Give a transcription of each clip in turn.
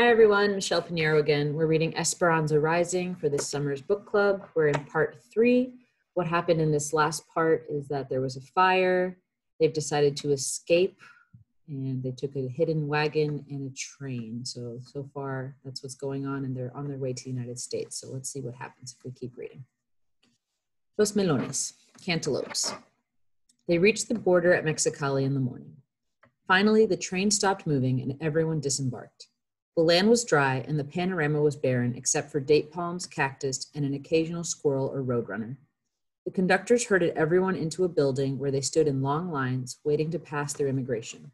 Hi everyone, Michelle Pinheiro again. We're reading Esperanza Rising for this summer's book club. We're in part three. What happened in this last part is that there was a fire. They've decided to escape and they took a hidden wagon and a train. So, so far that's what's going on and they're on their way to the United States. So let's see what happens if we keep reading. Los melones, cantaloupes. They reached the border at Mexicali in the morning. Finally, the train stopped moving and everyone disembarked. The land was dry and the panorama was barren except for date palms, cactus, and an occasional squirrel or roadrunner. The conductors herded everyone into a building where they stood in long lines waiting to pass through immigration.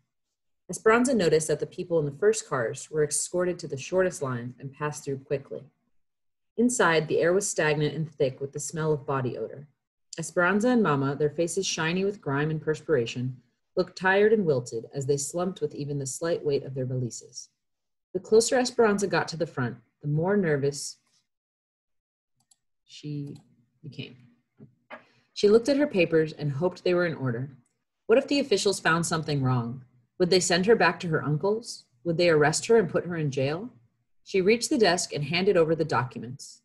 Esperanza noticed that the people in the first cars were escorted to the shortest line and passed through quickly. Inside, the air was stagnant and thick with the smell of body odor. Esperanza and Mama, their faces shiny with grime and perspiration, looked tired and wilted as they slumped with even the slight weight of their valises. The closer Esperanza got to the front, the more nervous she became. She looked at her papers and hoped they were in order. What if the officials found something wrong? Would they send her back to her uncle's? Would they arrest her and put her in jail? She reached the desk and handed over the documents.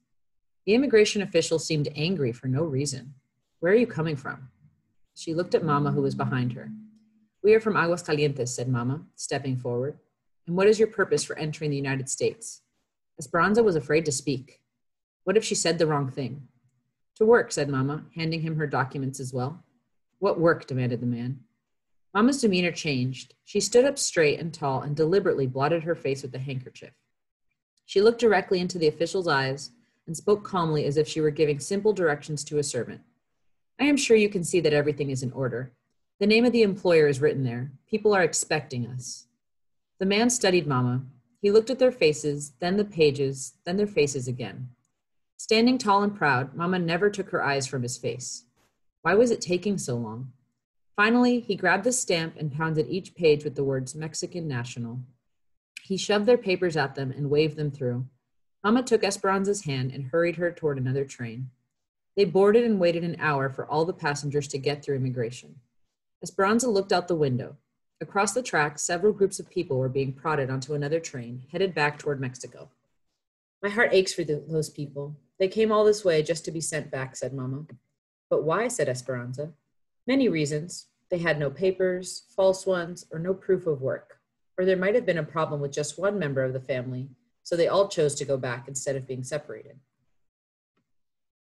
The immigration official seemed angry for no reason. Where are you coming from? She looked at Mama, who was behind her. We are from Aguascalientes, said Mama, stepping forward. And what is your purpose for entering the United States? Esperanza was afraid to speak. What if she said the wrong thing? To work, said Mama, handing him her documents as well. What work? demanded the man. Mama's demeanor changed. She stood up straight and tall and deliberately blotted her face with a handkerchief. She looked directly into the official's eyes and spoke calmly as if she were giving simple directions to a servant. I am sure you can see that everything is in order. The name of the employer is written there. People are expecting us. The man studied Mama. He looked at their faces, then the pages, then their faces again. Standing tall and proud, Mama never took her eyes from his face. Why was it taking so long? Finally, he grabbed the stamp and pounded each page with the words Mexican National. He shoved their papers at them and waved them through. Mama took Esperanza's hand and hurried her toward another train. They boarded and waited an hour for all the passengers to get through immigration. Esperanza looked out the window. Across the track, several groups of people were being prodded onto another train, headed back toward Mexico. My heart aches for the, those people. They came all this way just to be sent back, said Mama. But why? said Esperanza. Many reasons. They had no papers, false ones, or no proof of work. Or there might have been a problem with just one member of the family, so they all chose to go back instead of being separated.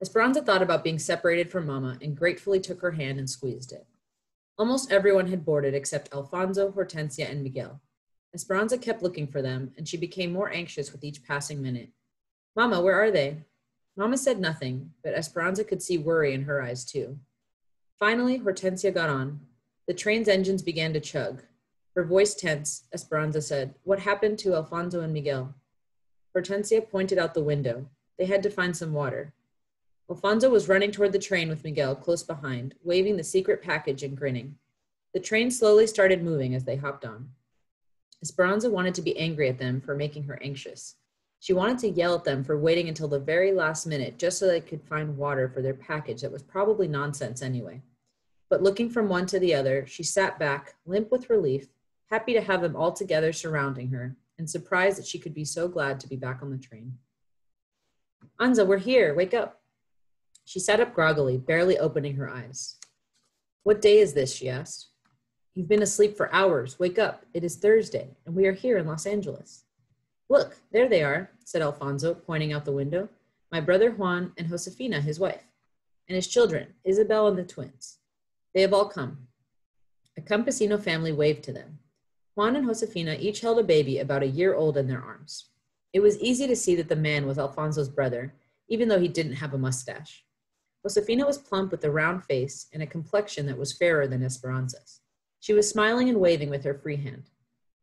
Esperanza thought about being separated from Mama and gratefully took her hand and squeezed it. Almost everyone had boarded except Alfonso, Hortensia, and Miguel. Esperanza kept looking for them, and she became more anxious with each passing minute. Mama, where are they? Mama said nothing, but Esperanza could see worry in her eyes too. Finally, Hortensia got on. The train's engines began to chug. Her voice tense, Esperanza said, What happened to Alfonso and Miguel? Hortensia pointed out the window. They had to find some water. Alfonso was running toward the train with Miguel close behind, waving the secret package and grinning. The train slowly started moving as they hopped on. Esperanza wanted to be angry at them for making her anxious. She wanted to yell at them for waiting until the very last minute just so they could find water for their package that was probably nonsense anyway. But looking from one to the other, she sat back, limp with relief, happy to have them all together surrounding her, and surprised that she could be so glad to be back on the train. Anza, we're here. Wake up. She sat up groggily, barely opening her eyes. What day is this? she asked. You've been asleep for hours. Wake up. It is Thursday, and we are here in Los Angeles. Look, there they are, said Alfonso, pointing out the window. My brother Juan and Josefina, his wife, and his children, Isabel and the twins. They have all come. A campesino family waved to them. Juan and Josefina each held a baby about a year old in their arms. It was easy to see that the man was Alfonso's brother, even though he didn't have a mustache. Josefina was plump with a round face and a complexion that was fairer than Esperanza's. She was smiling and waving with her free hand.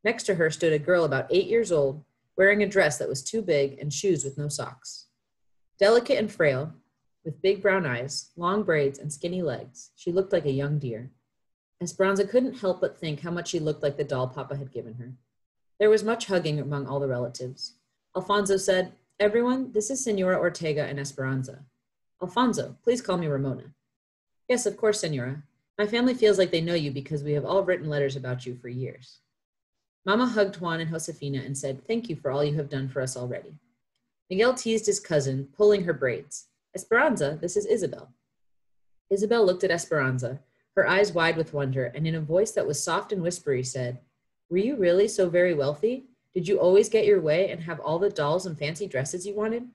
Next to her stood a girl about eight years old, wearing a dress that was too big and shoes with no socks. Delicate and frail, with big brown eyes, long braids, and skinny legs, she looked like a young deer. Esperanza couldn't help but think how much she looked like the doll Papa had given her. There was much hugging among all the relatives. Alfonso said, Everyone, this is Senora Ortega and Esperanza. Alfonso, please call me Ramona. Yes, of course, Senora. My family feels like they know you because we have all written letters about you for years. Mama hugged Juan and Josefina and said, Thank you for all you have done for us already. Miguel teased his cousin, pulling her braids. Esperanza, this is Isabel. Isabel looked at Esperanza, her eyes wide with wonder, and in a voice that was soft and whispery said, Were you really so very wealthy? Did you always get your way and have all the dolls and fancy dresses you wanted?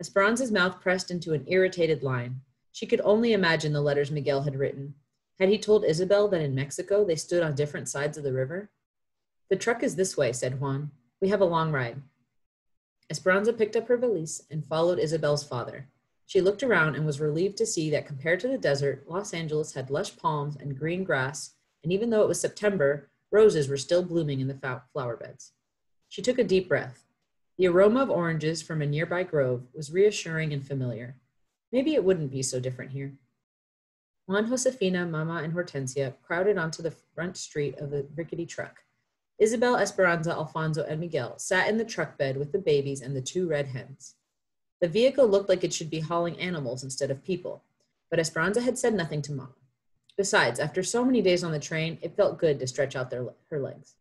Esperanza's mouth pressed into an irritated line. She could only imagine the letters Miguel had written. Had he told Isabel that in Mexico they stood on different sides of the river? The truck is this way, said Juan. We have a long ride. Esperanza picked up her valise and followed Isabel's father. She looked around and was relieved to see that compared to the desert, Los Angeles had lush palms and green grass, and even though it was September, roses were still blooming in the flower beds. She took a deep breath. The aroma of oranges from a nearby grove was reassuring and familiar. Maybe it wouldn't be so different here. Juan, Josefina, Mama, and Hortensia crowded onto the front street of the rickety truck. Isabel, Esperanza, Alfonso, and Miguel sat in the truck bed with the babies and the two red hens. The vehicle looked like it should be hauling animals instead of people, but Esperanza had said nothing to Mama. Besides, after so many days on the train, it felt good to stretch out their, her legs.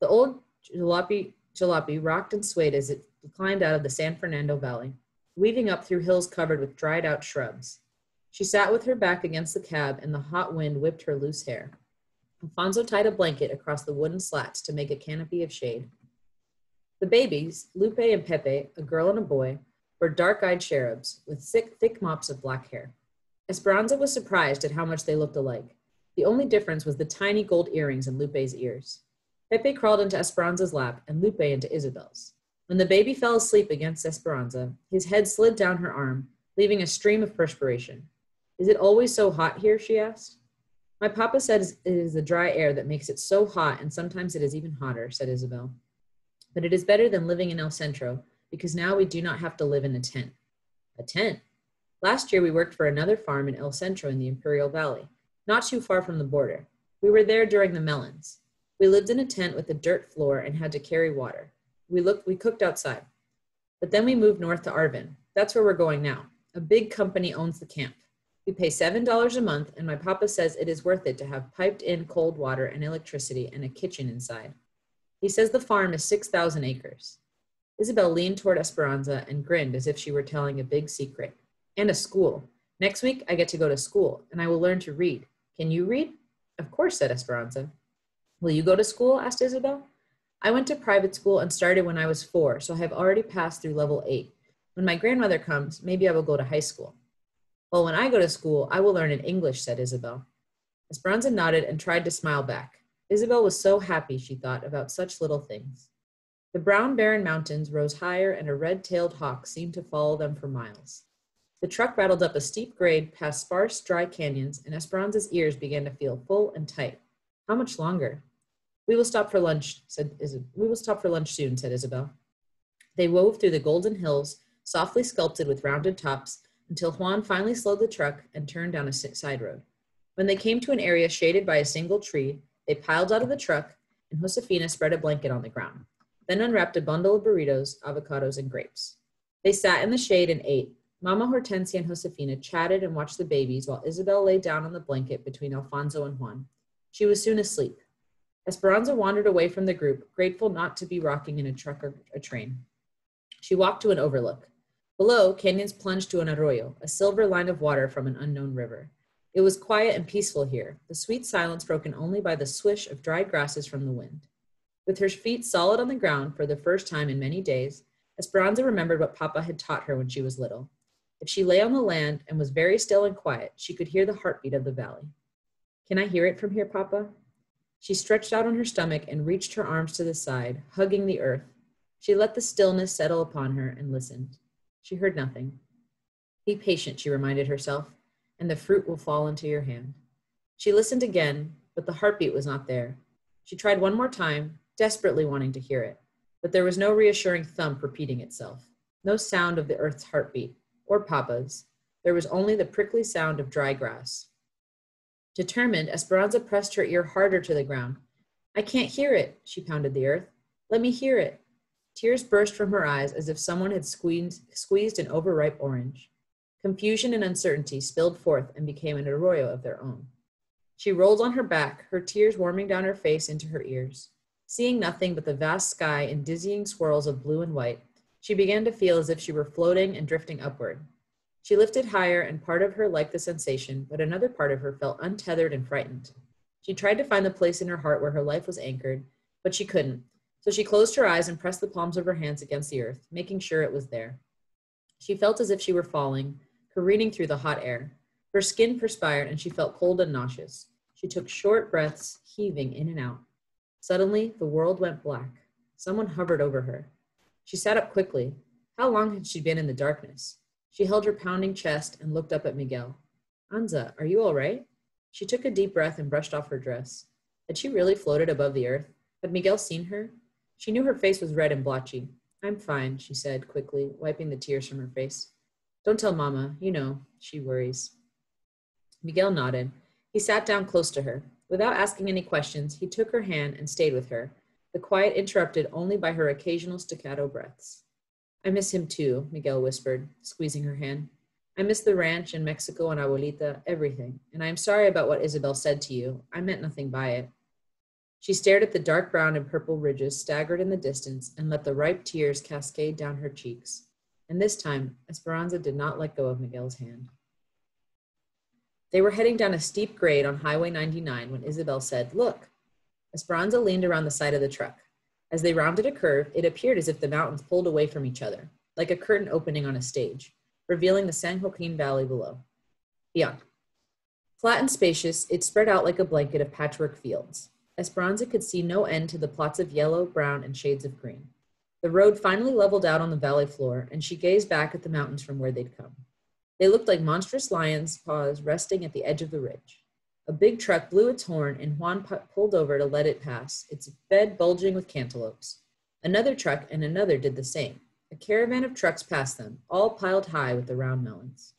The old jalopy, jalopy rocked and swayed as it climbed out of the San Fernando Valley, weaving up through hills covered with dried out shrubs. She sat with her back against the cab, and the hot wind whipped her loose hair. Alfonso tied a blanket across the wooden slats to make a canopy of shade. The babies, Lupe and Pepe, a girl and a boy, were dark eyed cherubs with thick, thick mops of black hair. Esperanza was surprised at how much they looked alike. The only difference was the tiny gold earrings in Lupe's ears. Pepe crawled into Esperanza's lap and Lupe into Isabel's. When the baby fell asleep against Esperanza, his head slid down her arm, leaving a stream of perspiration. Is it always so hot here? she asked. My papa says it is the dry air that makes it so hot, and sometimes it is even hotter, said Isabel. But it is better than living in El Centro, because now we do not have to live in a tent. A tent? Last year we worked for another farm in El Centro in the Imperial Valley, not too far from the border. We were there during the melons. We lived in a tent with a dirt floor and had to carry water. We looked we cooked outside. But then we moved north to Arvin. That's where we're going now. A big company owns the camp. We pay $7 a month, and my papa says it is worth it to have piped in cold water and electricity and a kitchen inside. He says the farm is 6,000 acres. Isabel leaned toward Esperanza and grinned as if she were telling a big secret. And a school. Next week, I get to go to school, and I will learn to read. Can you read? Of course, said Esperanza. Will you go to school? asked Isabel. I went to private school and started when I was four, so I have already passed through level eight. When my grandmother comes, maybe I will go to high school. Well, when I go to school, I will learn in English, said Isabel. Esperanza nodded and tried to smile back. Isabel was so happy, she thought, about such little things. The brown barren mountains rose higher, and a red tailed hawk seemed to follow them for miles. The truck rattled up a steep grade past sparse, dry canyons, and Esperanza's ears began to feel full and tight. How much longer? We will stop for lunch, said Isabel. We will stop for lunch soon, said Isabel. They wove through the golden hills, softly sculpted with rounded tops, until Juan finally slowed the truck and turned down a side road. When they came to an area shaded by a single tree, they piled out of the truck, and Josefina spread a blanket on the ground, then unwrapped a bundle of burritos, avocados, and grapes. They sat in the shade and ate. Mama Hortensia and Josefina chatted and watched the babies while Isabel lay down on the blanket between Alfonso and Juan. She was soon asleep. Esperanza wandered away from the group, grateful not to be rocking in a truck or a train. She walked to an overlook. Below, canyons plunged to an arroyo, a silver line of water from an unknown river. It was quiet and peaceful here, the sweet silence broken only by the swish of dried grasses from the wind. With her feet solid on the ground for the first time in many days, Esperanza remembered what Papa had taught her when she was little. If she lay on the land and was very still and quiet, she could hear the heartbeat of the valley. Can I hear it from here, Papa? She stretched out on her stomach and reached her arms to the side, hugging the earth. She let the stillness settle upon her and listened. She heard nothing. Be patient, she reminded herself, and the fruit will fall into your hand. She listened again, but the heartbeat was not there. She tried one more time, desperately wanting to hear it, but there was no reassuring thump repeating itself, no sound of the earth's heartbeat, or Papa's. There was only the prickly sound of dry grass. Determined, Esperanza pressed her ear harder to the ground. I can't hear it, she pounded the earth. Let me hear it. Tears burst from her eyes as if someone had squeezed, squeezed an overripe orange. Confusion and uncertainty spilled forth and became an arroyo of their own. She rolled on her back, her tears warming down her face into her ears. Seeing nothing but the vast sky in dizzying swirls of blue and white, she began to feel as if she were floating and drifting upward. She lifted higher, and part of her liked the sensation, but another part of her felt untethered and frightened. She tried to find the place in her heart where her life was anchored, but she couldn't. So she closed her eyes and pressed the palms of her hands against the earth, making sure it was there. She felt as if she were falling, careening through the hot air. Her skin perspired and she felt cold and nauseous. She took short breaths, heaving in and out. Suddenly, the world went black. Someone hovered over her. She sat up quickly. How long had she been in the darkness? She held her pounding chest and looked up at Miguel. Anza, are you all right? She took a deep breath and brushed off her dress. Had she really floated above the earth? Had Miguel seen her? She knew her face was red and blotchy. I'm fine, she said quickly, wiping the tears from her face. Don't tell Mama, you know, she worries. Miguel nodded. He sat down close to her. Without asking any questions, he took her hand and stayed with her, the quiet interrupted only by her occasional staccato breaths. I miss him too, Miguel whispered, squeezing her hand. I miss the ranch in Mexico and Abuelita, everything. And I am sorry about what Isabel said to you. I meant nothing by it. She stared at the dark brown and purple ridges staggered in the distance and let the ripe tears cascade down her cheeks. And this time, Esperanza did not let go of Miguel's hand. They were heading down a steep grade on Highway 99 when Isabel said, Look. Esperanza leaned around the side of the truck. As they rounded a curve, it appeared as if the mountains pulled away from each other, like a curtain opening on a stage, revealing the San Joaquin Valley below. Beyond. Flat and spacious, it spread out like a blanket of patchwork fields. Esperanza could see no end to the plots of yellow, brown, and shades of green. The road finally leveled out on the valley floor, and she gazed back at the mountains from where they'd come. They looked like monstrous lions' paws resting at the edge of the ridge. A big truck blew its horn, and Juan pulled over to let it pass, its bed bulging with cantaloupes. Another truck and another did the same. A caravan of trucks passed them, all piled high with the round melons.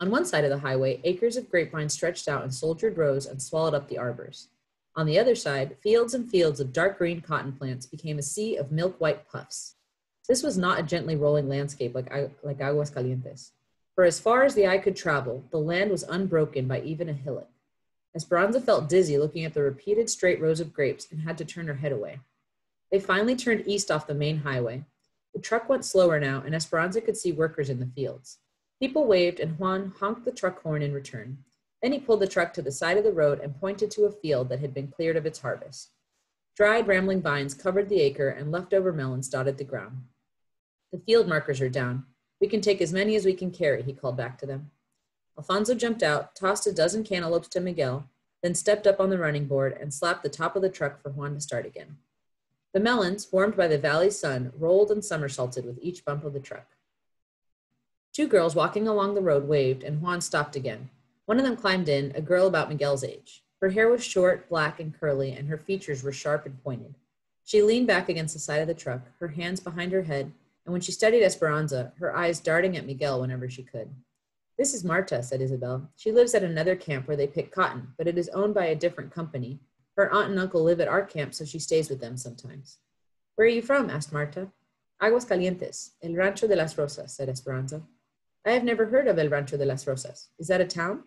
On one side of the highway, acres of grapevine stretched out in soldiered rows and swallowed up the arbors. On the other side, fields and fields of dark green cotton plants became a sea of milk white puffs. This was not a gently rolling landscape like, like Aguas Calientes. For as far as the eye could travel, the land was unbroken by even a hillock. Esperanza felt dizzy looking at the repeated straight rows of grapes and had to turn her head away. They finally turned east off the main highway. The truck went slower now, and Esperanza could see workers in the fields. People waved, and Juan honked the truck horn in return. Then he pulled the truck to the side of the road and pointed to a field that had been cleared of its harvest. Dried rambling vines covered the acre, and leftover melons dotted the ground. The field markers are down. We can take as many as we can carry, he called back to them. Alfonso jumped out, tossed a dozen cantaloupes to Miguel, then stepped up on the running board and slapped the top of the truck for Juan to start again. The melons, warmed by the valley sun, rolled and somersaulted with each bump of the truck. Two girls walking along the road waved, and Juan stopped again. One of them climbed in, a girl about Miguel's age. Her hair was short, black, and curly, and her features were sharp and pointed. She leaned back against the side of the truck, her hands behind her head, and when she studied Esperanza, her eyes darting at Miguel whenever she could. This is Marta, said Isabel. She lives at another camp where they pick cotton, but it is owned by a different company. Her aunt and uncle live at our camp, so she stays with them sometimes. Where are you from? asked Marta. Aguas Calientes, El Rancho de las Rosas, said Esperanza. I have never heard of El Rancho de las Rosas. Is that a town?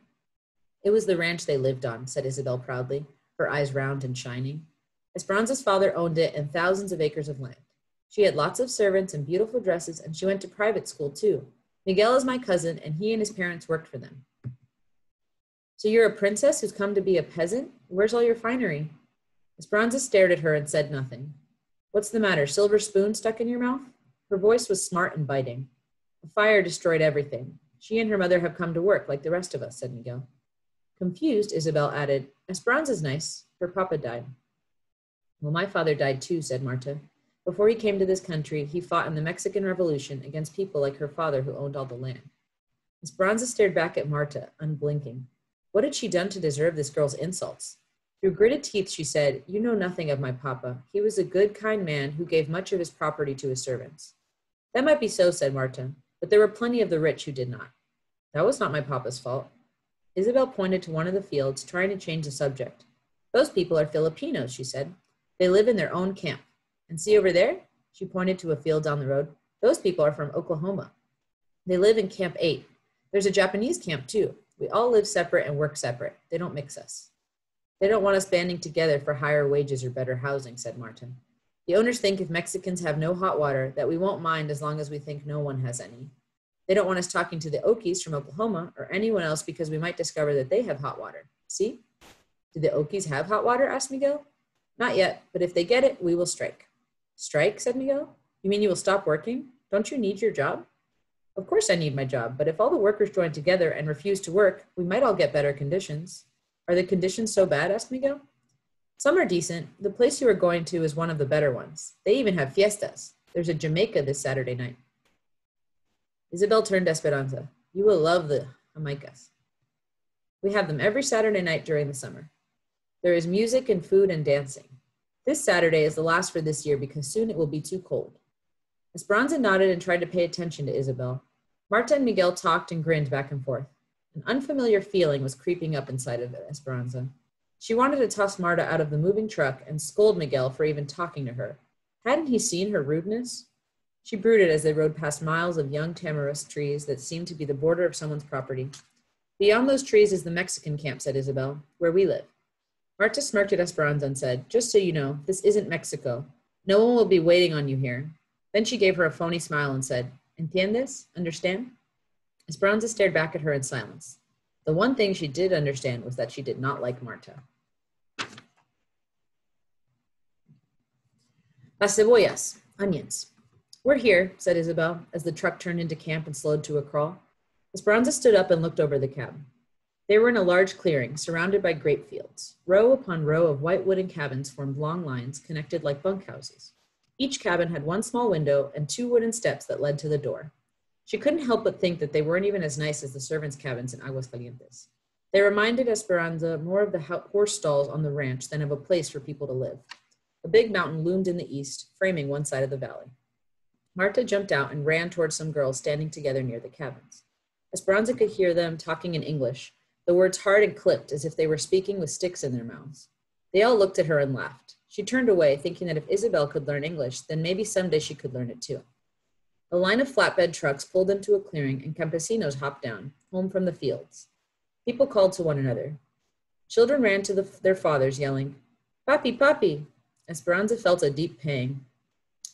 It was the ranch they lived on, said Isabel proudly, her eyes round and shining. Esperanza's father owned it and thousands of acres of land. She had lots of servants and beautiful dresses, and she went to private school too. Miguel is my cousin, and he and his parents worked for them. So you're a princess who's come to be a peasant? Where's all your finery? Esperanza stared at her and said nothing. What's the matter? Silver spoon stuck in your mouth? Her voice was smart and biting. A fire destroyed everything. She and her mother have come to work like the rest of us, said Miguel. Confused, Isabel added, Esperanza's nice. Her papa died. Well, my father died too, said Marta. Before he came to this country, he fought in the Mexican Revolution against people like her father who owned all the land. Esperanza stared back at Marta, unblinking. What had she done to deserve this girl's insults? Through gritted teeth, she said, You know nothing of my papa. He was a good, kind man who gave much of his property to his servants. That might be so, said Marta, but there were plenty of the rich who did not. That was not my papa's fault. Isabel pointed to one of the fields, trying to change the subject. Those people are Filipinos, she said. They live in their own camp. And see over there? She pointed to a field down the road. Those people are from Oklahoma. They live in Camp 8. There's a Japanese camp too. We all live separate and work separate. They don't mix us. They don't want us banding together for higher wages or better housing, said Marta. The owners think if Mexicans have no hot water, that we won't mind as long as we think no one has any. They don't want us talking to the Okies from Oklahoma or anyone else because we might discover that they have hot water. See? Do the Okies have hot water? asked Miguel. Not yet, but if they get it, we will strike. Strike? said Miguel. You mean you will stop working? Don't you need your job? Of course I need my job, but if all the workers join together and refuse to work, we might all get better conditions. Are the conditions so bad? asked Miguel. Some are decent. The place you are going to is one of the better ones. They even have fiestas. There's a Jamaica this Saturday night. Isabel turned to Esperanza. You will love the Jamaicas. We have them every Saturday night during the summer. There is music and food and dancing. This Saturday is the last for this year because soon it will be too cold. Esperanza nodded and tried to pay attention to Isabel. Marta and Miguel talked and grinned back and forth. An unfamiliar feeling was creeping up inside of Esperanza. She wanted to toss Marta out of the moving truck and scold Miguel for even talking to her. Hadn't he seen her rudeness? She brooded as they rode past miles of young tamarisk trees that seemed to be the border of someone's property. Beyond those trees is the Mexican camp, said Isabel, where we live. Marta smirked at Esperanza and said, Just so you know, this isn't Mexico. No one will be waiting on you here. Then she gave her a phony smile and said, Entiendes? Understand? Esperanza stared back at her in silence. The one thing she did understand was that she did not like Marta. Las cebollas, onions. We're here, said Isabel, as the truck turned into camp and slowed to a crawl. Esperanza stood up and looked over the cabin. They were in a large clearing, surrounded by grape fields. Row upon row of white wooden cabins formed long lines connected like bunkhouses. Each cabin had one small window and two wooden steps that led to the door. She couldn't help but think that they weren't even as nice as the servants' cabins in Aguascalientes. They reminded Esperanza more of the horse stalls on the ranch than of a place for people to live. A big mountain loomed in the east, framing one side of the valley. Marta jumped out and ran towards some girls standing together near the cabins. Esperanza could hear them talking in English, the words hard and clipped as if they were speaking with sticks in their mouths. They all looked at her and laughed. She turned away, thinking that if Isabel could learn English, then maybe someday she could learn it too. A line of flatbed trucks pulled into a clearing, and campesinos hopped down, home from the fields. People called to one another. Children ran to the, their fathers, yelling, Papi, papi! Esperanza felt a deep pang.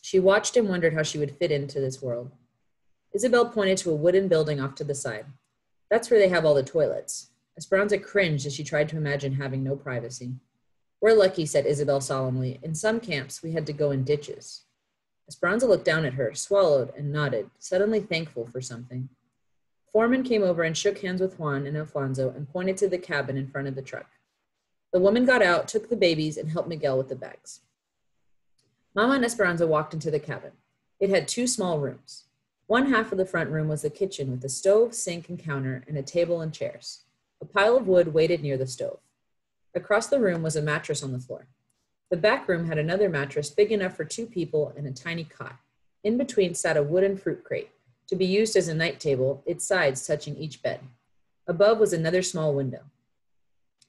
She watched and wondered how she would fit into this world. Isabel pointed to a wooden building off to the side. That's where they have all the toilets. Esperanza cringed as she tried to imagine having no privacy. We're lucky, said Isabel solemnly. In some camps, we had to go in ditches. Esperanza looked down at her, swallowed, and nodded, suddenly thankful for something. Foreman came over and shook hands with Juan and Alfonso and pointed to the cabin in front of the truck. The woman got out, took the babies, and helped Miguel with the bags. Mama and Esperanza walked into the cabin. It had two small rooms. One half of the front room was the kitchen with a stove, sink, and counter, and a table and chairs. A pile of wood waited near the stove. Across the room was a mattress on the floor. The back room had another mattress big enough for two people and a tiny cot. In between sat a wooden fruit crate, to be used as a night table, its sides touching each bed. Above was another small window.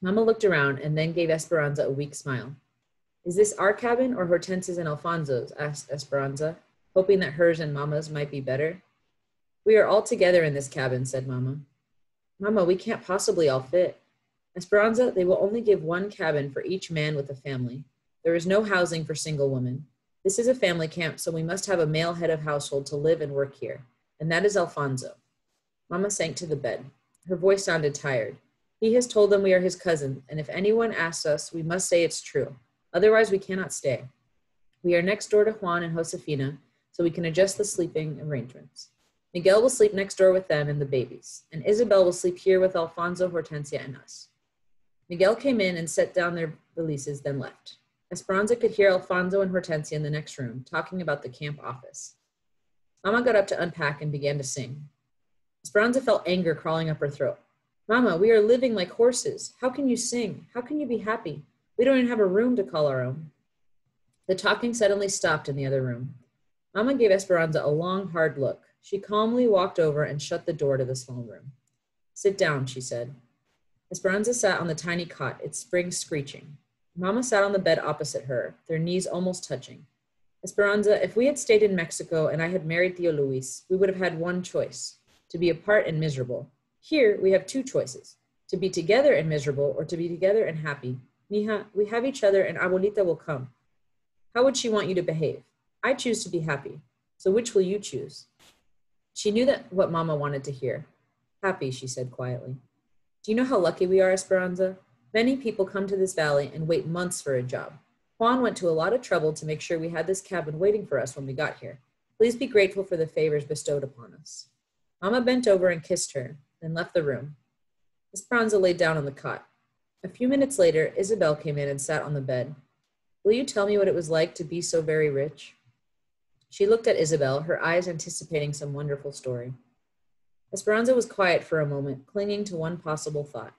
Mama looked around and then gave Esperanza a weak smile. Is this our cabin or Hortense's and Alfonso's? asked Esperanza, hoping that hers and Mama's might be better. We are all together in this cabin, said Mama. Mama, we can't possibly all fit. Esperanza, they will only give one cabin for each man with a family. There is no housing for single women. This is a family camp, so we must have a male head of household to live and work here, and that is Alfonso. Mama sank to the bed. Her voice sounded tired. He has told them we are his cousin, and if anyone asks us, we must say it's true. Otherwise, we cannot stay. We are next door to Juan and Josefina, so we can adjust the sleeping arrangements. Miguel will sleep next door with them and the babies, and Isabel will sleep here with Alfonso, Hortensia, and us. Miguel came in and set down their valises, then left. Esperanza could hear Alfonso and Hortensia in the next room talking about the camp office. Mama got up to unpack and began to sing. Esperanza felt anger crawling up her throat. Mama, we are living like horses. How can you sing? How can you be happy? We don't even have a room to call our own. The talking suddenly stopped in the other room. Mama gave Esperanza a long, hard look. She calmly walked over and shut the door to the small room. Sit down, she said. Esperanza sat on the tiny cot, its springs screeching. Mama sat on the bed opposite her, their knees almost touching. Esperanza, if we had stayed in Mexico and I had married Tío Luis, we would have had one choice to be apart and miserable. Here, we have two choices to be together and miserable or to be together and happy. Mija, we have each other and Abuelita will come. How would she want you to behave? I choose to be happy. So which will you choose? She knew that what Mama wanted to hear. Happy, she said quietly. Do you know how lucky we are, Esperanza? Many people come to this valley and wait months for a job. Juan went to a lot of trouble to make sure we had this cabin waiting for us when we got here. Please be grateful for the favors bestowed upon us. Mama bent over and kissed her, then left the room. Esperanza lay down on the cot. A few minutes later, Isabel came in and sat on the bed. Will you tell me what it was like to be so very rich? She looked at Isabel, her eyes anticipating some wonderful story. Esperanza was quiet for a moment, clinging to one possible thought.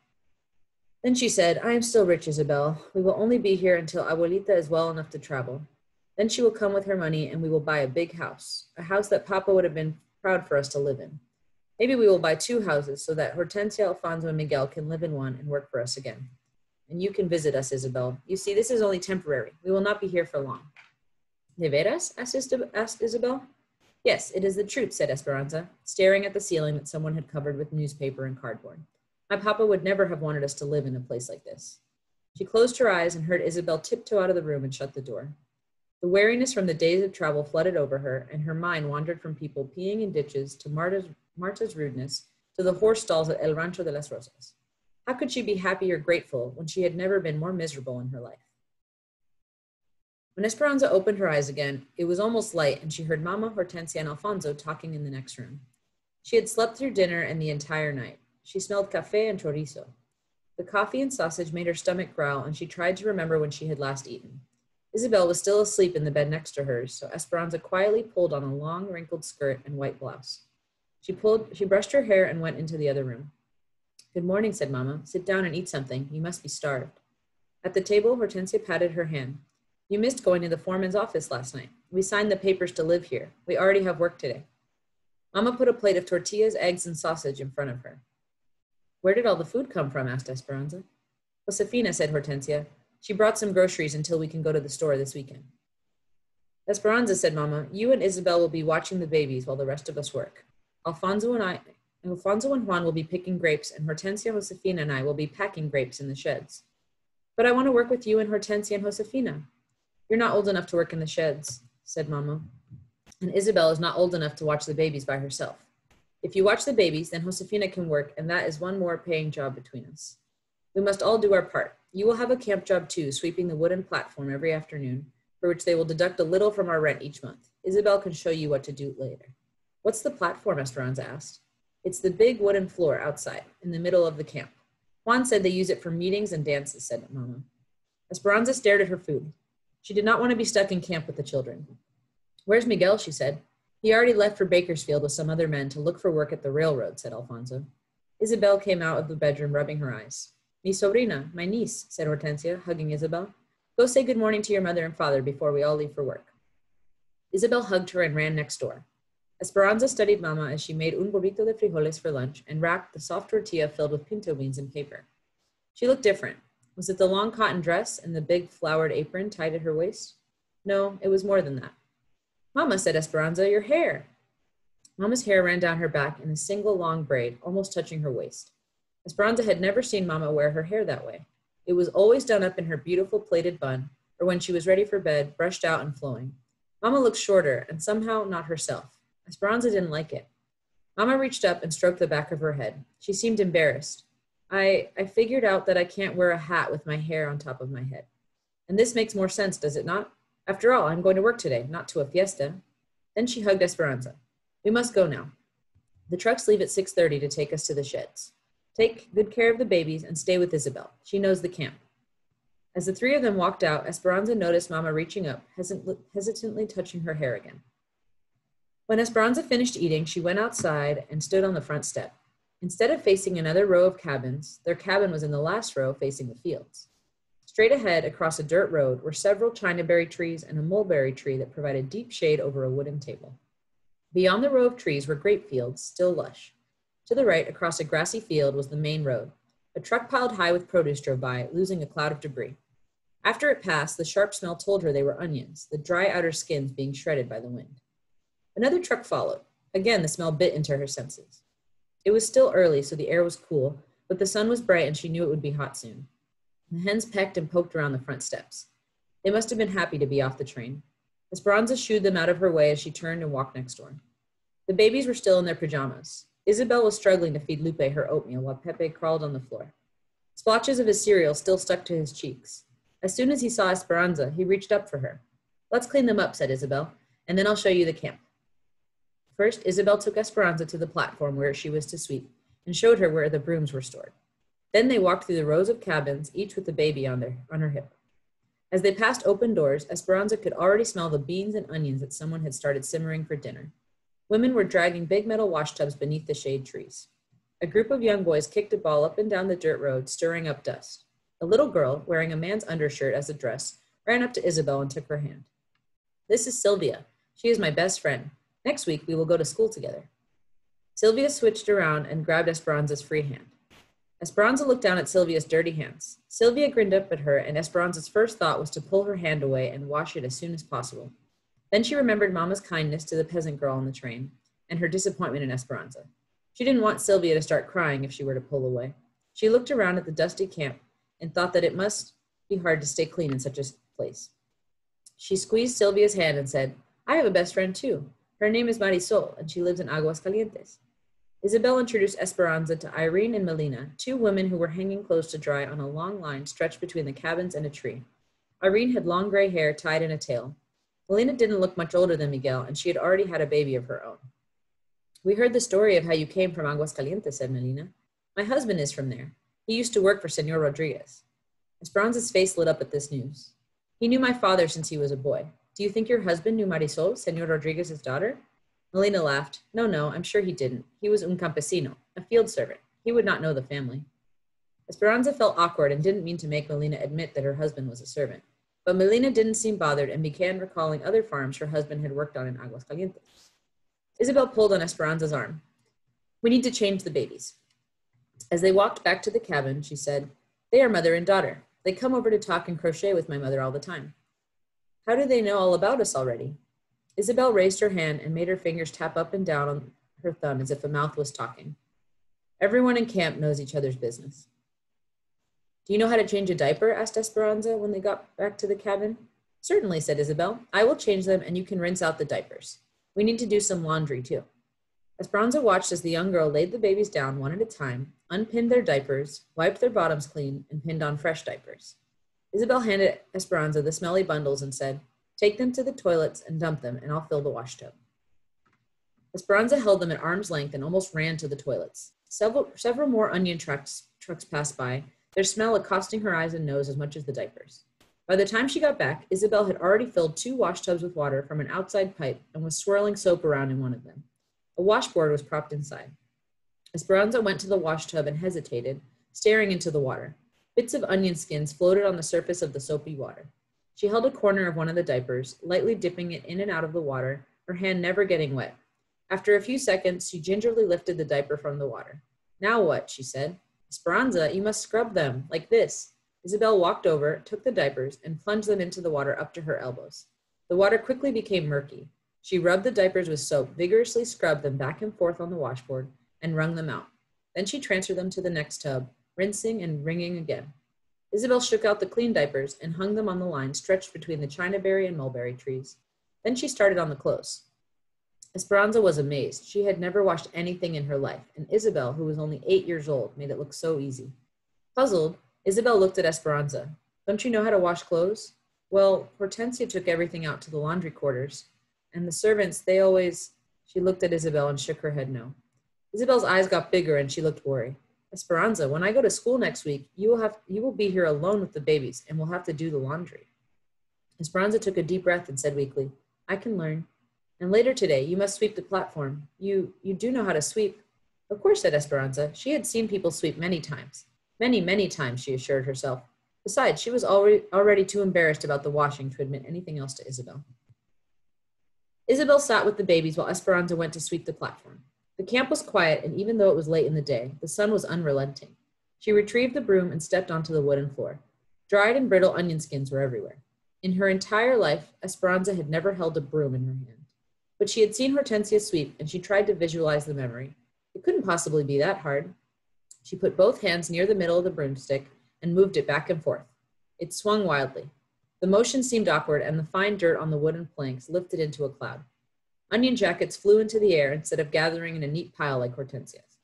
Then she said, I am still rich, Isabel. We will only be here until Abuelita is well enough to travel. Then she will come with her money and we will buy a big house, a house that Papa would have been proud for us to live in. Maybe we will buy two houses so that Hortensia, Alfonso, and Miguel can live in one and work for us again. And you can visit us, Isabel. You see, this is only temporary. We will not be here for long. De veras? asked Isabel. Yes, it is the truth, said Esperanza, staring at the ceiling that someone had covered with newspaper and cardboard. My papa would never have wanted us to live in a place like this. She closed her eyes and heard Isabel tiptoe out of the room and shut the door. The weariness from the days of travel flooded over her, and her mind wandered from people peeing in ditches to Marta's, Marta's rudeness to the horse stalls at El Rancho de las Rosas. How could she be happy or grateful when she had never been more miserable in her life? When Esperanza opened her eyes again, it was almost light, and she heard Mama, Hortensia, and Alfonso talking in the next room. She had slept through dinner and the entire night. She smelled cafe and chorizo. The coffee and sausage made her stomach growl, and she tried to remember when she had last eaten. Isabel was still asleep in the bed next to hers, so Esperanza quietly pulled on a long, wrinkled skirt and white blouse. She pulled, she brushed her hair and went into the other room. Good morning, said Mama. Sit down and eat something. You must be starved. At the table, Hortensia patted her hand. You missed going to the foreman's office last night. We signed the papers to live here. We already have work today. Mama put a plate of tortillas, eggs, and sausage in front of her. Where did all the food come from? asked Esperanza. Josefina, said Hortensia. She brought some groceries until we can go to the store this weekend. Esperanza, said Mama, you and Isabel will be watching the babies while the rest of us work. Alfonso and I, Alfonso and Juan will be picking grapes, and Hortensia, Josefina, and I will be packing grapes in the sheds. But I want to work with you and Hortensia and Josefina. You're not old enough to work in the sheds, said Mama. And Isabel is not old enough to watch the babies by herself. If you watch the babies, then Josefina can work, and that is one more paying job between us. We must all do our part. You will have a camp job too, sweeping the wooden platform every afternoon, for which they will deduct a little from our rent each month. Isabel can show you what to do later. What's the platform? Esperanza asked. It's the big wooden floor outside, in the middle of the camp. Juan said they use it for meetings and dances, said Mama. Esperanza stared at her food. She did not want to be stuck in camp with the children. Where's Miguel? she said. He already left for Bakersfield with some other men to look for work at the railroad, said Alfonso. Isabel came out of the bedroom, rubbing her eyes. Mi sobrina, my niece, said Hortensia, hugging Isabel. Go say good morning to your mother and father before we all leave for work. Isabel hugged her and ran next door. Esperanza studied Mama as she made un burrito de frijoles for lunch and wrapped the soft tortilla filled with pinto beans in paper. She looked different. Was it the long cotton dress and the big flowered apron tied at her waist? No, it was more than that. Mama, said Esperanza, your hair. Mama's hair ran down her back in a single long braid, almost touching her waist. Esperanza had never seen Mama wear her hair that way. It was always done up in her beautiful plaited bun, or when she was ready for bed, brushed out and flowing. Mama looked shorter and somehow not herself. Esperanza didn't like it. Mama reached up and stroked the back of her head. She seemed embarrassed. I, I figured out that I can't wear a hat with my hair on top of my head. And this makes more sense, does it not? After all, I'm going to work today, not to a fiesta. Then she hugged Esperanza. We must go now. The trucks leave at 6.30 to take us to the sheds. Take good care of the babies and stay with Isabel. She knows the camp. As the three of them walked out, Esperanza noticed Mama reaching up, hesitantly touching her hair again. When Esperanza finished eating, she went outside and stood on the front step. Instead of facing another row of cabins, their cabin was in the last row facing the fields. Straight ahead, across a dirt road, were several chinaberry trees and a mulberry tree that provided deep shade over a wooden table. Beyond the row of trees were grape fields, still lush. To the right, across a grassy field, was the main road. A truck piled high with produce drove by, losing a cloud of debris. After it passed, the sharp smell told her they were onions, the dry outer skins being shredded by the wind. Another truck followed. Again, the smell bit into her senses. It was still early, so the air was cool, but the sun was bright and she knew it would be hot soon. The hens pecked and poked around the front steps. They must have been happy to be off the train. Esperanza shooed them out of her way as she turned and walked next door. The babies were still in their pajamas. Isabel was struggling to feed Lupe her oatmeal while Pepe crawled on the floor. Splotches of his cereal still stuck to his cheeks. As soon as he saw Esperanza, he reached up for her. Let's clean them up, said Isabel, and then I'll show you the camp. First, Isabel took Esperanza to the platform where she was to sweep and showed her where the brooms were stored. Then they walked through the rows of cabins, each with a baby on, their, on her hip. As they passed open doors, Esperanza could already smell the beans and onions that someone had started simmering for dinner. Women were dragging big metal washtubs beneath the shade trees. A group of young boys kicked a ball up and down the dirt road, stirring up dust. A little girl, wearing a man's undershirt as a dress, ran up to Isabel and took her hand. This is Sylvia. She is my best friend. Next week, we will go to school together. Sylvia switched around and grabbed Esperanza's free hand. Esperanza looked down at Sylvia's dirty hands. Sylvia grinned up at her, and Esperanza's first thought was to pull her hand away and wash it as soon as possible. Then she remembered Mama's kindness to the peasant girl on the train and her disappointment in Esperanza. She didn't want Sylvia to start crying if she were to pull away. She looked around at the dusty camp and thought that it must be hard to stay clean in such a place. She squeezed Sylvia's hand and said, I have a best friend too. Her name is Marisol, and she lives in Aguas Calientes. Isabel introduced Esperanza to Irene and Melina, two women who were hanging clothes to dry on a long line stretched between the cabins and a tree. Irene had long gray hair tied in a tail. Melina didn't look much older than Miguel, and she had already had a baby of her own. We heard the story of how you came from Aguas Calientes, said Melina. My husband is from there. He used to work for Senor Rodriguez. Esperanza's face lit up at this news. He knew my father since he was a boy. Do you think your husband knew Marisol, Senor Rodriguez's daughter? Melina laughed. No, no, I'm sure he didn't. He was un campesino, a field servant. He would not know the family. Esperanza felt awkward and didn't mean to make Melina admit that her husband was a servant. But Melina didn't seem bothered and began recalling other farms her husband had worked on in Aguascalientes. Isabel pulled on Esperanza's arm. We need to change the babies. As they walked back to the cabin, she said, They are mother and daughter. They come over to talk and crochet with my mother all the time. How do they know all about us already? Isabel raised her hand and made her fingers tap up and down on her thumb as if a mouth was talking. Everyone in camp knows each other's business. Do you know how to change a diaper? asked Esperanza when they got back to the cabin. Certainly, said Isabel. I will change them and you can rinse out the diapers. We need to do some laundry too. Esperanza watched as the young girl laid the babies down one at a time, unpinned their diapers, wiped their bottoms clean, and pinned on fresh diapers. Isabel handed Esperanza the smelly bundles and said, Take them to the toilets and dump them, and I'll fill the washtub. Esperanza held them at arm's length and almost ran to the toilets. Several, several more onion trucks, trucks passed by, their smell accosting her eyes and nose as much as the diapers. By the time she got back, Isabel had already filled two washtubs with water from an outside pipe and was swirling soap around in one of them. A washboard was propped inside. Esperanza went to the washtub and hesitated, staring into the water. Bits of onion skins floated on the surface of the soapy water. She held a corner of one of the diapers, lightly dipping it in and out of the water, her hand never getting wet. After a few seconds, she gingerly lifted the diaper from the water. Now what? she said. Esperanza, you must scrub them, like this. Isabel walked over, took the diapers, and plunged them into the water up to her elbows. The water quickly became murky. She rubbed the diapers with soap, vigorously scrubbed them back and forth on the washboard, and wrung them out. Then she transferred them to the next tub, rinsing and wringing again. Isabel shook out the clean diapers and hung them on the line stretched between the chinaberry and mulberry trees. Then she started on the clothes. Esperanza was amazed. She had never washed anything in her life, and Isabel, who was only eight years old, made it look so easy. Puzzled, Isabel looked at Esperanza. Don't you know how to wash clothes? Well, Hortensia took everything out to the laundry quarters, and the servants, they always. She looked at Isabel and shook her head no. Isabel's eyes got bigger and she looked worried. Esperanza, when I go to school next week, you will have you will be here alone with the babies and we'll have to do the laundry. Esperanza took a deep breath and said weakly, I can learn. And later today, you must sweep the platform. You you do know how to sweep. Of course, said Esperanza. She had seen people sweep many times. Many, many times, she assured herself. Besides, she was already, already too embarrassed about the washing to admit anything else to Isabel. Isabel sat with the babies while Esperanza went to sweep the platform. The camp was quiet, and even though it was late in the day, the sun was unrelenting. She retrieved the broom and stepped onto the wooden floor. Dried and brittle onion skins were everywhere. In her entire life, Esperanza had never held a broom in her hand. But she had seen Hortensia sweep, and she tried to visualize the memory. It couldn't possibly be that hard. She put both hands near the middle of the broomstick and moved it back and forth. It swung wildly. The motion seemed awkward, and the fine dirt on the wooden planks lifted into a cloud. Onion jackets flew into the air instead of gathering in a neat pile like Hortensia's.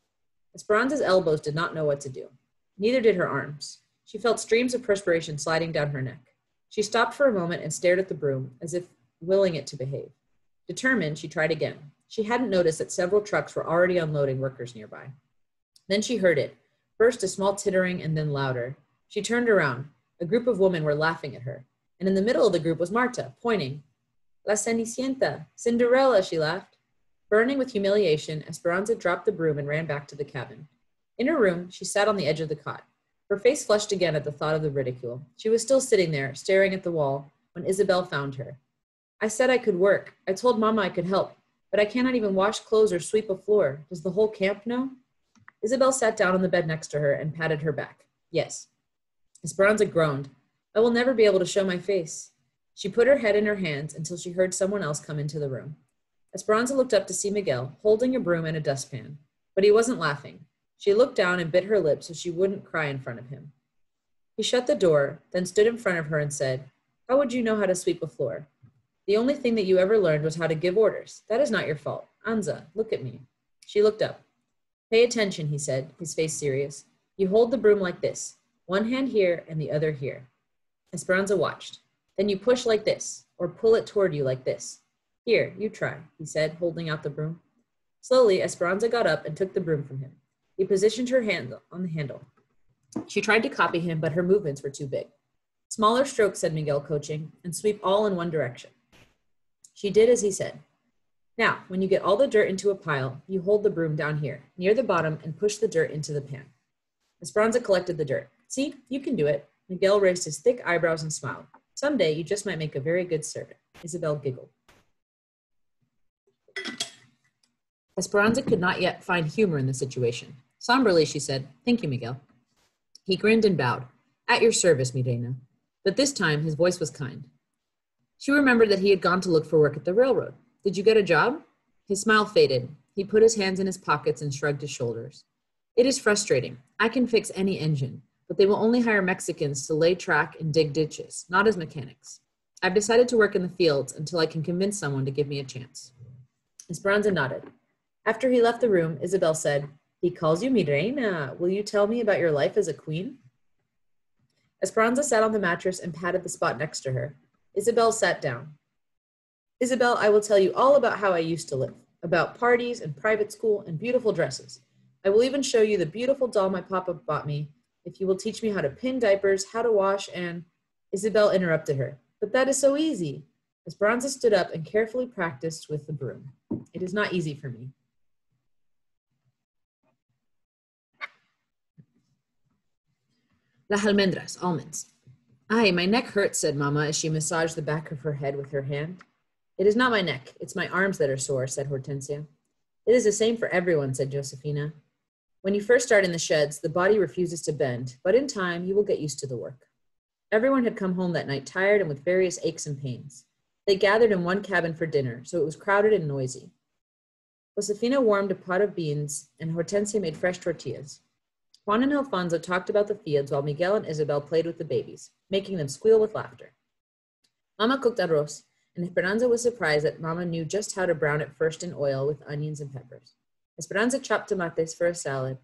Esperanza's elbows did not know what to do. Neither did her arms. She felt streams of perspiration sliding down her neck. She stopped for a moment and stared at the broom, as if willing it to behave. Determined, she tried again. She hadn't noticed that several trucks were already unloading workers nearby. Then she heard it, first a small tittering and then louder. She turned around. A group of women were laughing at her, and in the middle of the group was Marta, pointing. La Cenicienta, Cinderella, she laughed. Burning with humiliation, Esperanza dropped the broom and ran back to the cabin. In her room, she sat on the edge of the cot. Her face flushed again at the thought of the ridicule. She was still sitting there, staring at the wall, when Isabel found her. I said I could work. I told Mama I could help, but I cannot even wash clothes or sweep a floor. Does the whole camp know? Isabel sat down on the bed next to her and patted her back. Yes. Esperanza groaned. I will never be able to show my face. She put her head in her hands until she heard someone else come into the room. Esperanza looked up to see Miguel holding a broom and a dustpan, but he wasn't laughing. She looked down and bit her lip so she wouldn't cry in front of him. He shut the door, then stood in front of her and said, How would you know how to sweep a floor? The only thing that you ever learned was how to give orders. That is not your fault. Anza, look at me. She looked up. Pay attention, he said, his face serious. You hold the broom like this, one hand here and the other here. Esperanza watched. Then you push like this, or pull it toward you like this. Here, you try, he said, holding out the broom. Slowly, Esperanza got up and took the broom from him. He positioned her hand on the handle. She tried to copy him, but her movements were too big. Smaller strokes, said Miguel, coaching, and sweep all in one direction. She did as he said. Now, when you get all the dirt into a pile, you hold the broom down here, near the bottom, and push the dirt into the pan. Esperanza collected the dirt. See, you can do it. Miguel raised his thick eyebrows and smiled. Someday you just might make a very good servant. Isabel giggled. Esperanza could not yet find humor in the situation. Somberly, she said, Thank you, Miguel. He grinned and bowed. At your service, mi reina. But this time his voice was kind. She remembered that he had gone to look for work at the railroad. Did you get a job? His smile faded. He put his hands in his pockets and shrugged his shoulders. It is frustrating. I can fix any engine, but they will only hire Mexicans to lay track and dig ditches, not as mechanics. I've decided to work in the fields until I can convince someone to give me a chance. Esperanza nodded. After he left the room, Isabel said, he calls you mi reina. Will you tell me about your life as a queen? Esperanza sat on the mattress and patted the spot next to her. Isabel sat down. Isabel, I will tell you all about how I used to live, about parties and private school and beautiful dresses. I will even show you the beautiful doll my papa bought me if you will teach me how to pin diapers, how to wash, and. Isabel interrupted her. But that is so easy. Esperanza stood up and carefully practiced with the broom. It is not easy for me. Las almendras, almonds. Ay, my neck hurts, said Mamma as she massaged the back of her head with her hand. It is not my neck, it's my arms that are sore, said Hortensia. It is the same for everyone, said Josefina. When you first start in the sheds, the body refuses to bend, but in time you will get used to the work. Everyone had come home that night tired and with various aches and pains. They gathered in one cabin for dinner, so it was crowded and noisy. Josefina warmed a pot of beans, and Hortensia made fresh tortillas. Juan and Alfonso talked about the fields while Miguel and Isabel played with the babies, making them squeal with laughter. Mama cooked arroz, and Esperanza was surprised that Mama knew just how to brown it first in oil with onions and peppers. Esperanza chopped tomates for a salad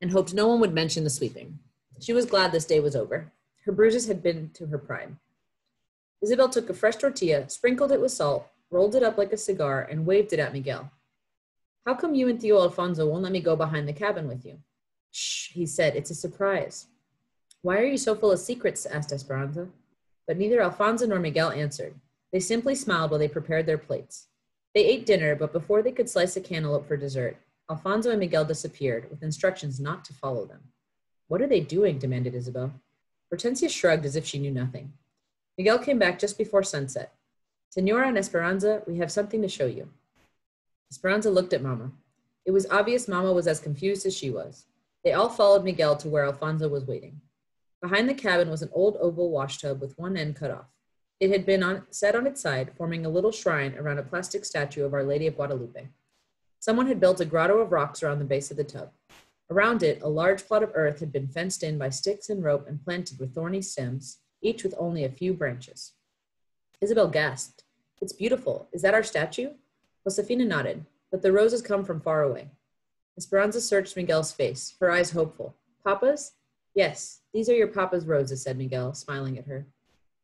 and hoped no one would mention the sweeping. She was glad this day was over. Her bruises had been to her prime. Isabel took a fresh tortilla, sprinkled it with salt, rolled it up like a cigar, and waved it at Miguel. How come you and Tío Alfonso won't let me go behind the cabin with you? Shh, he said, it's a surprise. Why are you so full of secrets? asked Esperanza. But neither Alfonso nor Miguel answered. They simply smiled while they prepared their plates. They ate dinner, but before they could slice a cantaloupe for dessert, Alfonso and Miguel disappeared with instructions not to follow them. What are they doing? demanded Isabel. Hortensia shrugged as if she knew nothing. Miguel came back just before sunset. Senora and Esperanza, we have something to show you. Esperanza looked at Mama. It was obvious Mama was as confused as she was. They all followed Miguel to where Alfonso was waiting. Behind the cabin was an old oval washtub with one end cut off. It had been on, set on its side, forming a little shrine around a plastic statue of Our Lady of Guadalupe. Someone had built a grotto of rocks around the base of the tub. Around it, a large plot of earth had been fenced in by sticks and rope and planted with thorny stems, each with only a few branches. Isabel gasped. It's beautiful. Is that our statue? Josefina nodded, but the roses come from far away. Esperanza searched Miguel's face, her eyes hopeful. Papa's? Yes, these are your papa's roses, said Miguel, smiling at her.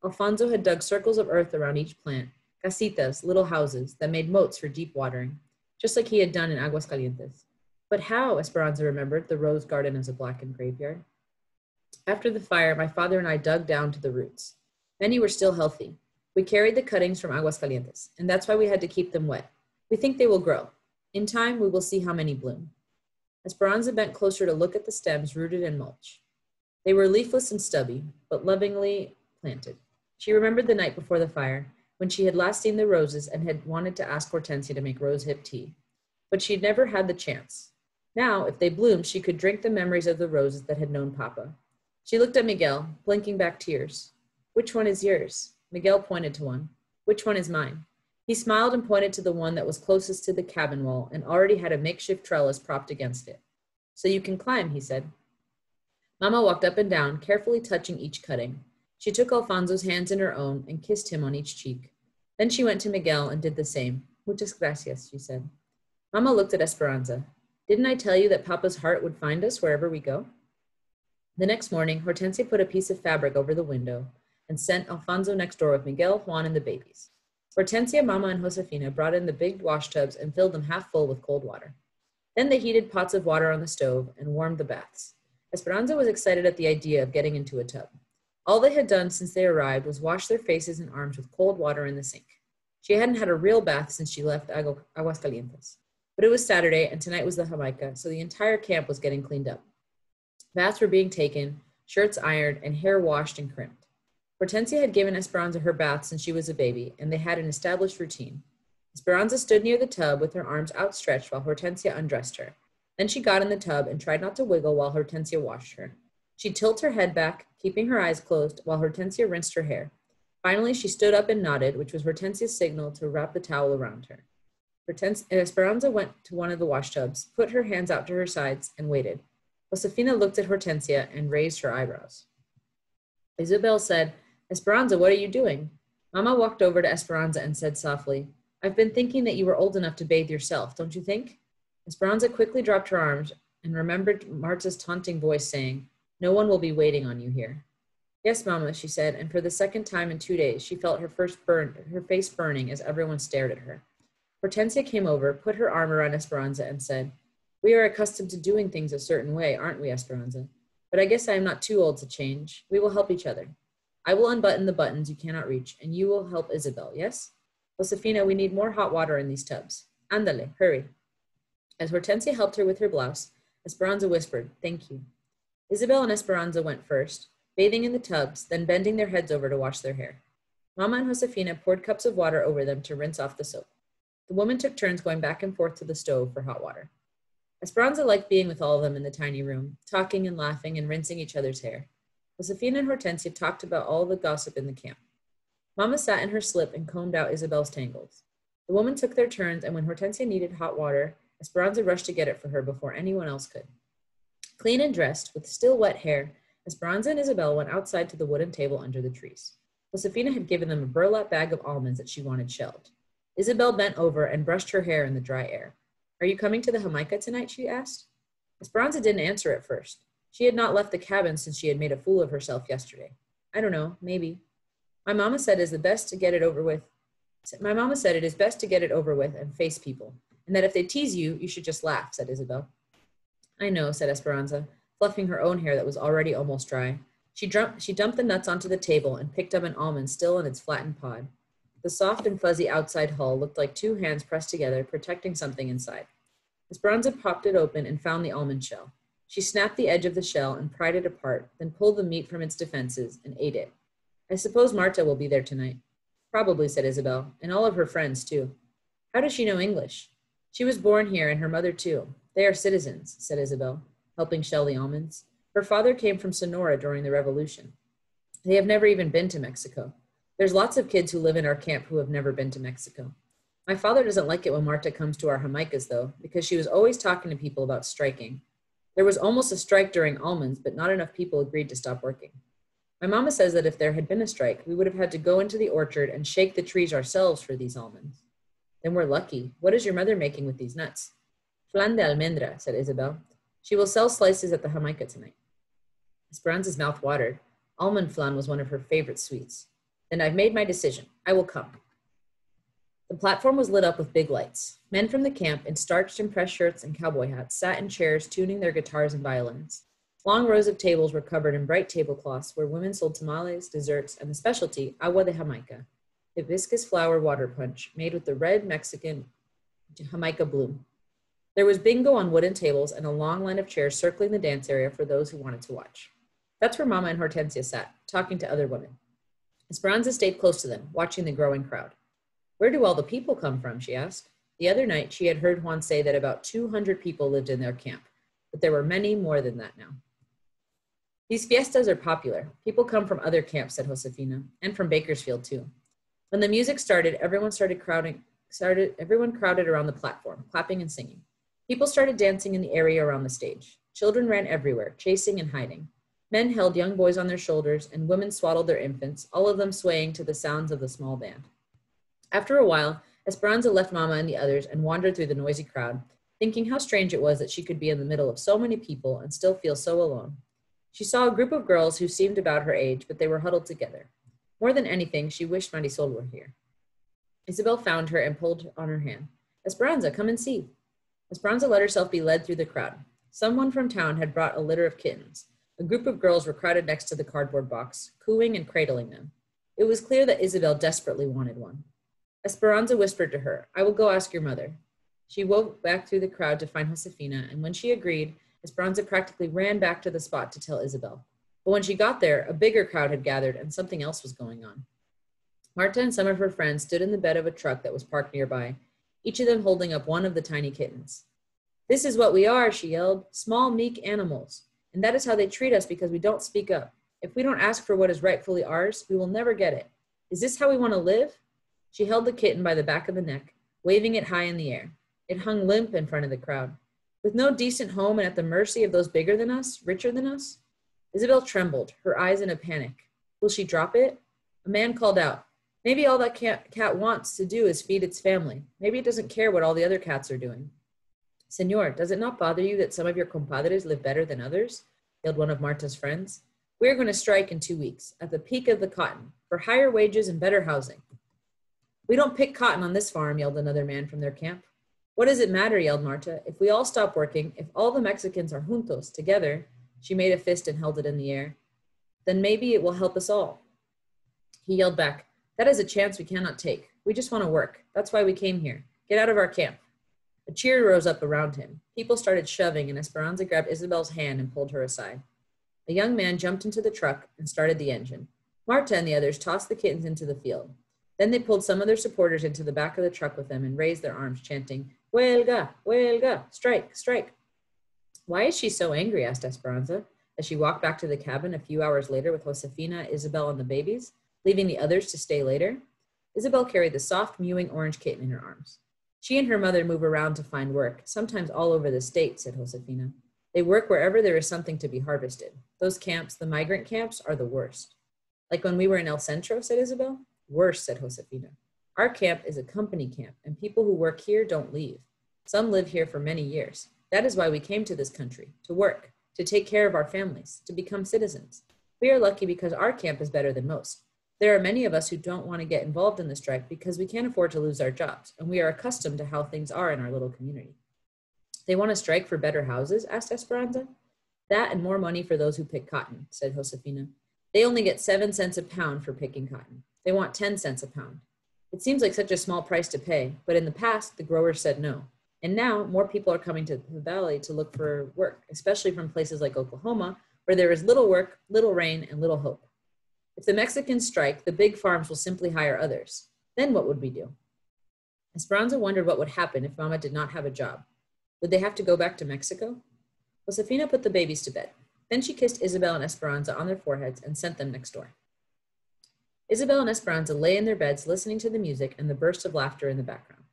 Alfonso had dug circles of earth around each plant, casitas, little houses, that made moats for deep watering, just like he had done in Aguascalientes. But how, Esperanza remembered, the rose garden as a blackened graveyard? After the fire, my father and I dug down to the roots. Many were still healthy. We carried the cuttings from Aguascalientes, and that's why we had to keep them wet. We think they will grow. In time, we will see how many bloom. Esperanza bent closer to look at the stems rooted in mulch. They were leafless and stubby, but lovingly planted. She remembered the night before the fire, when she had last seen the roses and had wanted to ask Hortensia to make rosehip tea. But she had never had the chance. Now, if they bloomed, she could drink the memories of the roses that had known Papa. She looked at Miguel, blinking back tears. Which one is yours? Miguel pointed to one. Which one is mine? He smiled and pointed to the one that was closest to the cabin wall and already had a makeshift trellis propped against it. So you can climb, he said. Mama walked up and down, carefully touching each cutting. She took Alfonso's hands in her own and kissed him on each cheek. Then she went to Miguel and did the same. Muchas gracias, she said. Mama looked at Esperanza. Didn't I tell you that Papa's heart would find us wherever we go? The next morning, Hortensia put a piece of fabric over the window and sent Alfonso next door with Miguel, Juan, and the babies. Hortensia, Mama, and Josefina brought in the big wash tubs and filled them half full with cold water. Then they heated pots of water on the stove and warmed the baths. Esperanza was excited at the idea of getting into a tub. All they had done since they arrived was wash their faces and arms with cold water in the sink. She hadn't had a real bath since she left Aguascalientes. But it was Saturday, and tonight was the Jamaica, so the entire camp was getting cleaned up. Baths were being taken, shirts ironed, and hair washed and crimped. Hortensia had given Esperanza her bath since she was a baby, and they had an established routine. Esperanza stood near the tub with her arms outstretched while Hortensia undressed her. Then she got in the tub and tried not to wiggle while Hortensia washed her. She'd tilt her head back, keeping her eyes closed, while Hortensia rinsed her hair. Finally, she stood up and nodded, which was Hortensia's signal to wrap the towel around her. Hortensia, Esperanza went to one of the wash tubs, put her hands out to her sides, and waited. Josefina looked at Hortensia and raised her eyebrows. Isabel said, Esperanza, what are you doing? Mama walked over to Esperanza and said softly, I've been thinking that you were old enough to bathe yourself, don't you think? Esperanza quickly dropped her arms and remembered Marta's taunting voice saying, no one will be waiting on you here. Yes, Mama, she said, and for the second time in two days, she felt her first burn, her face burning as everyone stared at her. Hortensia came over, put her arm around Esperanza, and said, We are accustomed to doing things a certain way, aren't we, Esperanza? But I guess I am not too old to change. We will help each other. I will unbutton the buttons you cannot reach, and you will help Isabel, yes? Josefina, we need more hot water in these tubs. Andale, hurry. As Hortensia helped her with her blouse, Esperanza whispered, Thank you. Isabel and Esperanza went first, bathing in the tubs, then bending their heads over to wash their hair. Mama and Josefina poured cups of water over them to rinse off the soap. The women took turns going back and forth to the stove for hot water. Esperanza liked being with all of them in the tiny room, talking and laughing and rinsing each other's hair. Josefina and Hortensia talked about all the gossip in the camp. Mama sat in her slip and combed out Isabel's tangles. The women took their turns, and when Hortensia needed hot water, Esperanza rushed to get it for her before anyone else could. Clean and dressed, with still wet hair, Esperanza and Isabel went outside to the wooden table under the trees. Josefina had given them a burlap bag of almonds that she wanted shelled. Isabel bent over and brushed her hair in the dry air. Are you coming to the Jamaica tonight? she asked. Esperanza didn't answer at first. She had not left the cabin since she had made a fool of herself yesterday. I don't know, maybe. My mama said it is the best to get it over with. My mama said it is best to get it over with and face people, and that if they tease you, you should just laugh, said Isabel. I know, said Esperanza, fluffing her own hair that was already almost dry. She, drum- she dumped the nuts onto the table and picked up an almond still in its flattened pod. The soft and fuzzy outside hull looked like two hands pressed together, protecting something inside. Esperanza popped it open and found the almond shell. She snapped the edge of the shell and pried it apart, then pulled the meat from its defenses and ate it. I suppose Marta will be there tonight. Probably, said Isabel, and all of her friends, too. How does she know English? She was born here, and her mother, too. They are citizens, said Isabel, helping shell the almonds. Her father came from Sonora during the revolution. They have never even been to Mexico. There's lots of kids who live in our camp who have never been to Mexico. My father doesn't like it when Marta comes to our Jamaicas, though, because she was always talking to people about striking. There was almost a strike during almonds, but not enough people agreed to stop working. My mama says that if there had been a strike, we would have had to go into the orchard and shake the trees ourselves for these almonds. Then we're lucky. What is your mother making with these nuts? Flan de almendra, said Isabel. She will sell slices at the Jamaica tonight. Esperanza's mouth watered. Almond flan was one of her favorite sweets. Then I've made my decision. I will come. The platform was lit up with big lights. Men from the camp in starched and pressed shirts and cowboy hats sat in chairs tuning their guitars and violins. Long rows of tables were covered in bright tablecloths where women sold tamales, desserts, and the specialty, agua de Jamaica, hibiscus flower water punch made with the red Mexican Jamaica bloom. There was bingo on wooden tables and a long line of chairs circling the dance area for those who wanted to watch. That's where Mama and Hortensia sat, talking to other women. Esperanza stayed close to them, watching the growing crowd. Where do all the people come from? she asked. The other night, she had heard Juan say that about 200 people lived in their camp, but there were many more than that now. These fiestas are popular. People come from other camps, said Josefina, and from Bakersfield too. When the music started, everyone started crowding, started, everyone crowded around the platform, clapping and singing. People started dancing in the area around the stage. Children ran everywhere, chasing and hiding. Men held young boys on their shoulders, and women swaddled their infants, all of them swaying to the sounds of the small band. After a while, Esperanza left Mama and the others and wandered through the noisy crowd, thinking how strange it was that she could be in the middle of so many people and still feel so alone. She saw a group of girls who seemed about her age, but they were huddled together. More than anything, she wished Marisol were here. Isabel found her and pulled on her hand. Esperanza, come and see. Esperanza let herself be led through the crowd. Someone from town had brought a litter of kittens. A group of girls were crowded next to the cardboard box, cooing and cradling them. It was clear that Isabel desperately wanted one. Esperanza whispered to her, I will go ask your mother. She woke back through the crowd to find Josefina, and when she agreed, Esperanza practically ran back to the spot to tell Isabel. But when she got there, a bigger crowd had gathered and something else was going on. Marta and some of her friends stood in the bed of a truck that was parked nearby, each of them holding up one of the tiny kittens. This is what we are, she yelled small, meek animals. And that is how they treat us because we don't speak up. If we don't ask for what is rightfully ours, we will never get it. Is this how we want to live? She held the kitten by the back of the neck, waving it high in the air. It hung limp in front of the crowd. With no decent home and at the mercy of those bigger than us, richer than us? Isabel trembled, her eyes in a panic. Will she drop it? A man called out, Maybe all that cat, cat wants to do is feed its family. Maybe it doesn't care what all the other cats are doing. Senor, does it not bother you that some of your compadres live better than others? yelled one of Marta's friends. We are going to strike in two weeks, at the peak of the cotton, for higher wages and better housing. We don't pick cotton on this farm, yelled another man from their camp. What does it matter, yelled Marta. If we all stop working, if all the Mexicans are juntos, together, she made a fist and held it in the air, then maybe it will help us all. He yelled back, That is a chance we cannot take. We just want to work. That's why we came here. Get out of our camp. A cheer rose up around him. People started shoving, and Esperanza grabbed Isabel's hand and pulled her aside. A young man jumped into the truck and started the engine. Marta and the others tossed the kittens into the field. Then they pulled some of their supporters into the back of the truck with them and raised their arms, chanting, Huelga, huelga, strike, strike. Why is she so angry? asked Esperanza as she walked back to the cabin a few hours later with Josefina, Isabel, and the babies, leaving the others to stay later. Isabel carried the soft, mewing orange kitten in her arms. She and her mother move around to find work, sometimes all over the state, said Josefina. They work wherever there is something to be harvested. Those camps, the migrant camps, are the worst. Like when we were in El Centro, said Isabel. Worse, said Josefina. Our camp is a company camp, and people who work here don't leave. Some live here for many years. That is why we came to this country, to work, to take care of our families, to become citizens. We are lucky because our camp is better than most. There are many of us who don't want to get involved in the strike because we can't afford to lose our jobs, and we are accustomed to how things are in our little community. They want to strike for better houses? asked Esperanza. That and more money for those who pick cotton, said Josefina. They only get seven cents a pound for picking cotton. They want 10 cents a pound. It seems like such a small price to pay, but in the past, the growers said no. And now, more people are coming to the valley to look for work, especially from places like Oklahoma, where there is little work, little rain, and little hope. If the Mexicans strike, the big farms will simply hire others. Then what would we do? Esperanza wondered what would happen if Mama did not have a job. Would they have to go back to Mexico? Josefina put the babies to bed. Then she kissed Isabel and Esperanza on their foreheads and sent them next door. Isabel and Esperanza lay in their beds listening to the music and the burst of laughter in the background.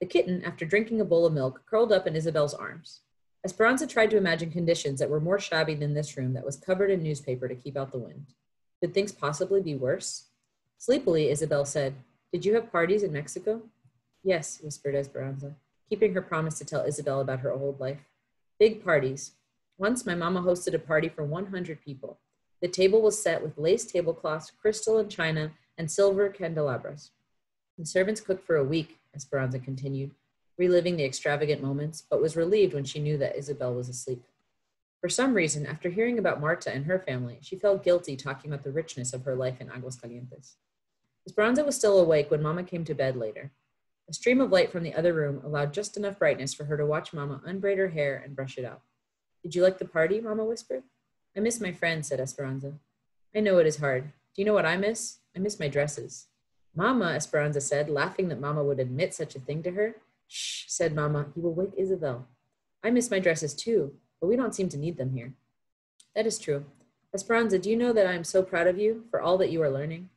The kitten, after drinking a bowl of milk, curled up in Isabel's arms. Esperanza tried to imagine conditions that were more shabby than this room that was covered in newspaper to keep out the wind. Could things possibly be worse? Sleepily, Isabel said, Did you have parties in Mexico? Yes, whispered Esperanza, keeping her promise to tell Isabel about her old life. Big parties. Once my mama hosted a party for 100 people. The table was set with lace tablecloths, crystal and china, and silver candelabras. The servants cooked for a week, Esperanza continued, reliving the extravagant moments, but was relieved when she knew that Isabel was asleep. For some reason, after hearing about Marta and her family, she felt guilty talking about the richness of her life in Aguascalientes. Esperanza was still awake when Mama came to bed later. A stream of light from the other room allowed just enough brightness for her to watch Mama unbraid her hair and brush it out. Did you like the party? Mama whispered. I miss my friends, said Esperanza. I know it is hard. Do you know what I miss? I miss my dresses. Mama, Esperanza said, laughing that Mama would admit such a thing to her. Shh, said Mama, you will wake Isabel. I miss my dresses too, but we don't seem to need them here. That is true. Esperanza, do you know that I am so proud of you for all that you are learning?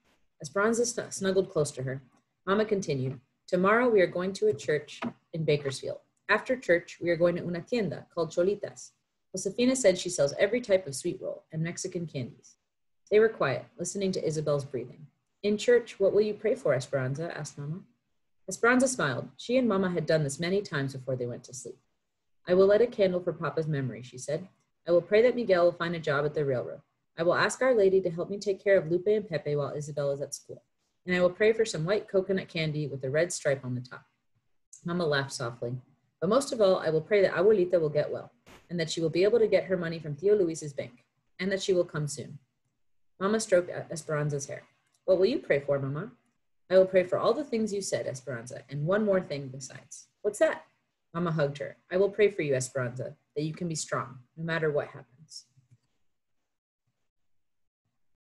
Esperanza snuggled close to her. Mama continued, Tomorrow we are going to a church in Bakersfield. After church, we are going to una tienda called Cholitas. Josefina said she sells every type of sweet roll and Mexican candies. They were quiet, listening to Isabel's breathing. In church, what will you pray for, Esperanza? asked Mama. Esperanza smiled. She and Mama had done this many times before they went to sleep. I will light a candle for Papa's memory, she said. I will pray that Miguel will find a job at the railroad. I will ask Our Lady to help me take care of Lupe and Pepe while Isabel is at school and I will pray for some white coconut candy with a red stripe on the top. Mama laughed softly. But most of all, I will pray that Abuelita will get well, and that she will be able to get her money from Tío Luis's bank, and that she will come soon. Mama stroked Esperanza's hair. What will you pray for, Mama? I will pray for all the things you said, Esperanza, and one more thing besides. What's that? Mama hugged her. I will pray for you, Esperanza, that you can be strong, no matter what happens.